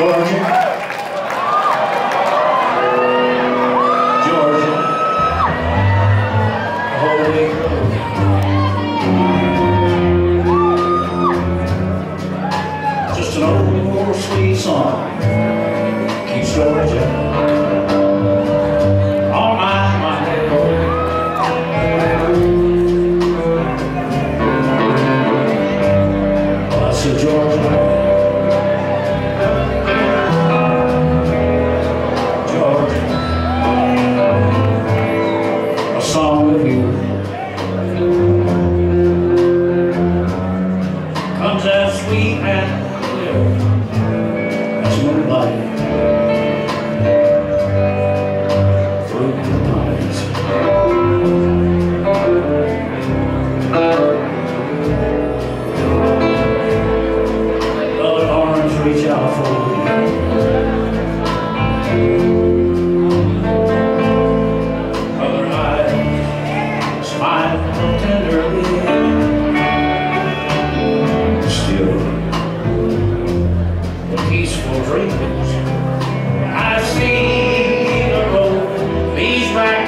Georgia. Just an old, old sweet song keeps Georgia. song with you.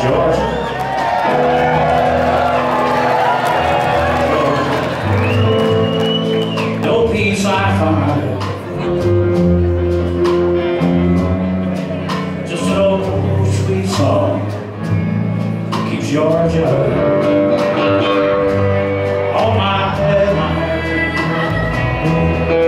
Georgia, No peace I find. Just an sweet song keeps Georgia. Thank you.